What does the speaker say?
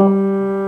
Tchau.